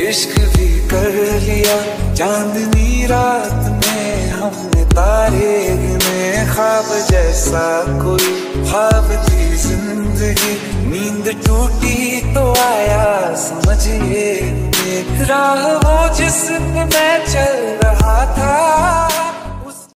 इश्क भी कर लिया। चांदनी रात में हमने तारे गिने ख्वाब जैसा कोई ख्वाब थी ज़िंदगी। नींद टूटी तो आया, समझिए। राह वो जिसमें मैं चल